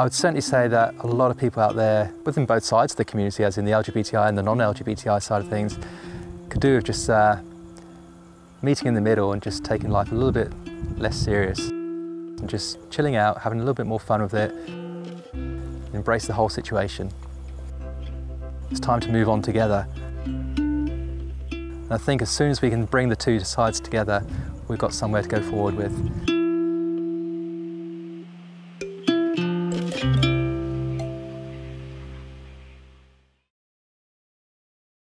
I would certainly say that a lot of people out there, within both sides of the community, as in the LGBTI and the non-LGBTI side of things, could do with just uh, meeting in the middle and just taking life a little bit less serious and just chilling out, having a little bit more fun with it, embrace the whole situation. It's time to move on together. And I think as soon as we can bring the two sides together, we've got somewhere to go forward with.